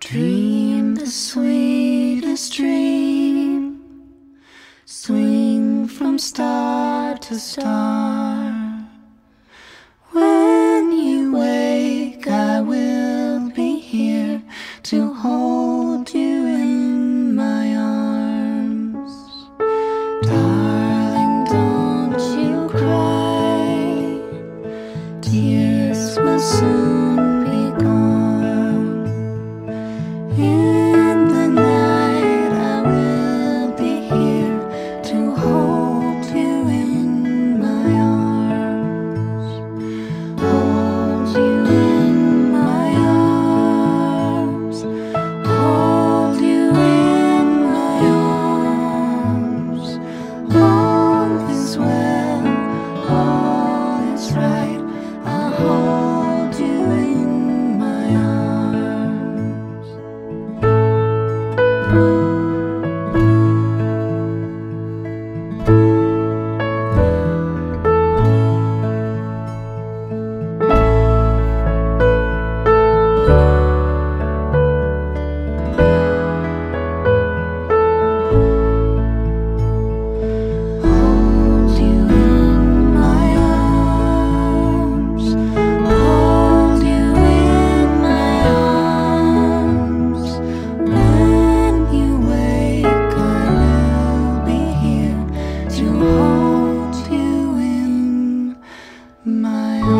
Dream the sweetest dream. Swing from star to star. to hold you in my arms.